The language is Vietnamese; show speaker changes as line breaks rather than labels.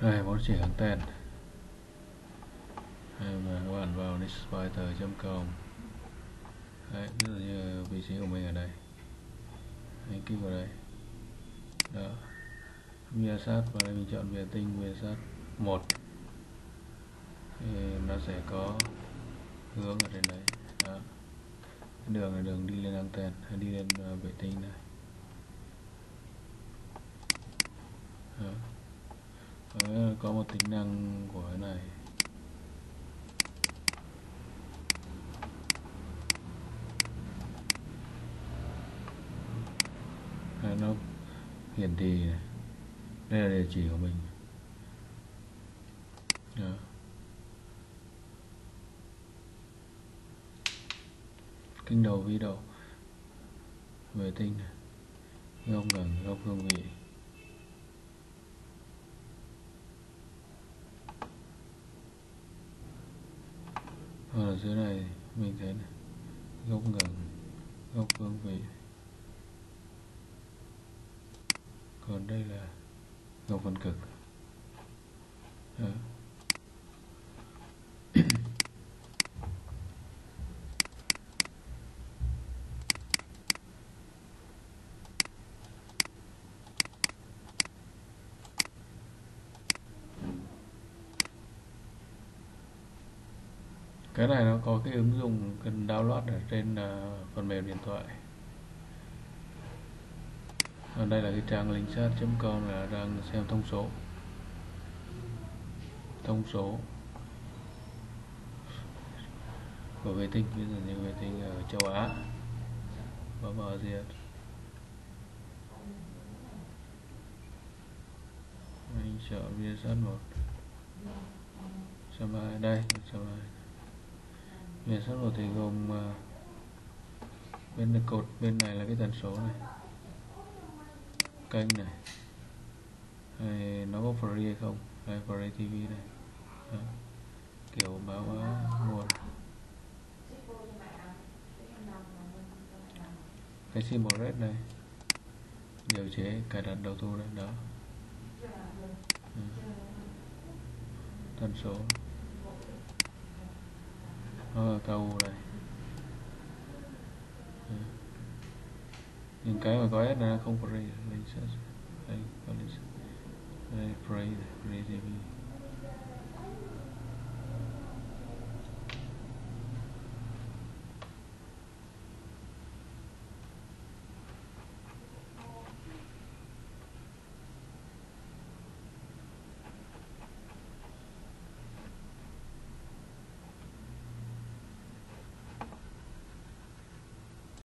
đây muốn chỉ anten hay mà các bạn vào nextfighter.com đấy, ví dụ như vị trí của mình ở đây. Anh kích vào đây. Đó. Viasat và đây mình chọn vệ tinh Viasat 1 thì nó sẽ có hướng ở trên đấy. Đó. Đường là đường đi lên anten hay đi lên à, vệ tinh này đó. Đấy, có một tính năng của cái này Đấy, nó hiển thị này. đây là địa chỉ của mình đó. kinh đầu vi đầu vệ tinh này góc gần góc phương vị Và ở dưới này, mình thấy này, góc gần góc hướng vị còn đây là góc phần cực đó. Cái này nó có cái ứng dụng cần download ở trên uh, phần mềm điện thoại. Ở đây là cái trang linksat.com là đang xem thông số. Thông số của vệ tinh ví dụ như vệ tinh ở châu Á. Và vào diệt anh chọn Viasat 1 chấm hai đây chấm hai Dạ, Viasat 1 thì gồm ờ, bên này cột, bên này là cái tần số này. Kênh này. Hay nó có free hay không? Hay free TV này. Đó. kiểu báo ờ, nguồn cái symbol red này. Điều chế cài đặt đầu thu đây đó. Ừ. tần số nó câu này những cái mà có S là không free đây có đây free